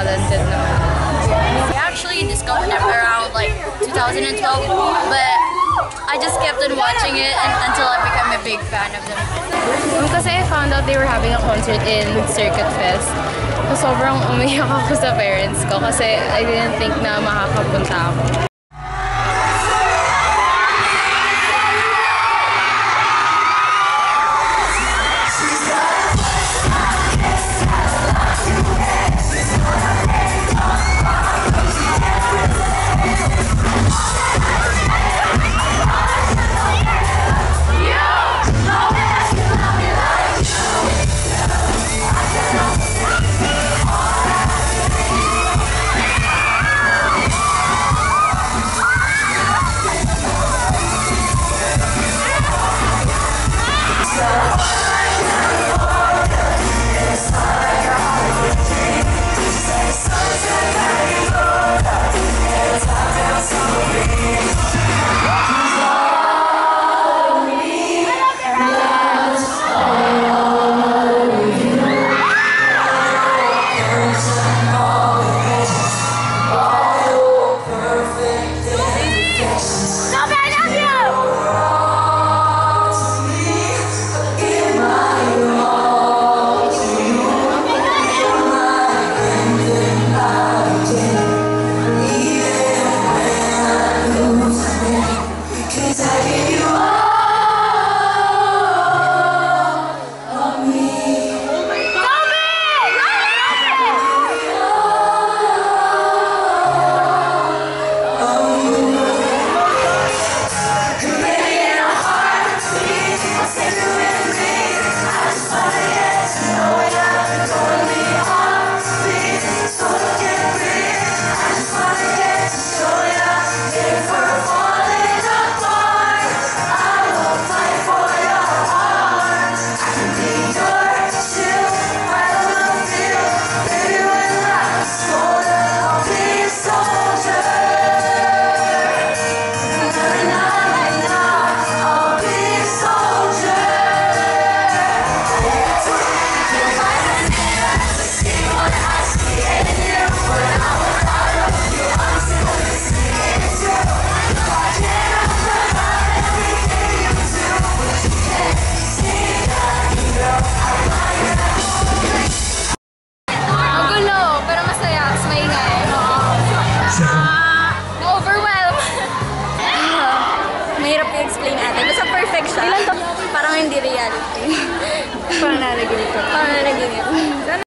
talented naman. We actually discovered them around like 2012, but I just kept on watching it and, until I became a big fan of them. Kasi I found out they were having a concert in Circuit Fest. So, sobrang umiyak ako sa parents ko kasi I didn't think na makakapunta ako. Nag-check siya. Ilan to? Parang hindi reality. Parang nanaginip ko. Parang nanaginip.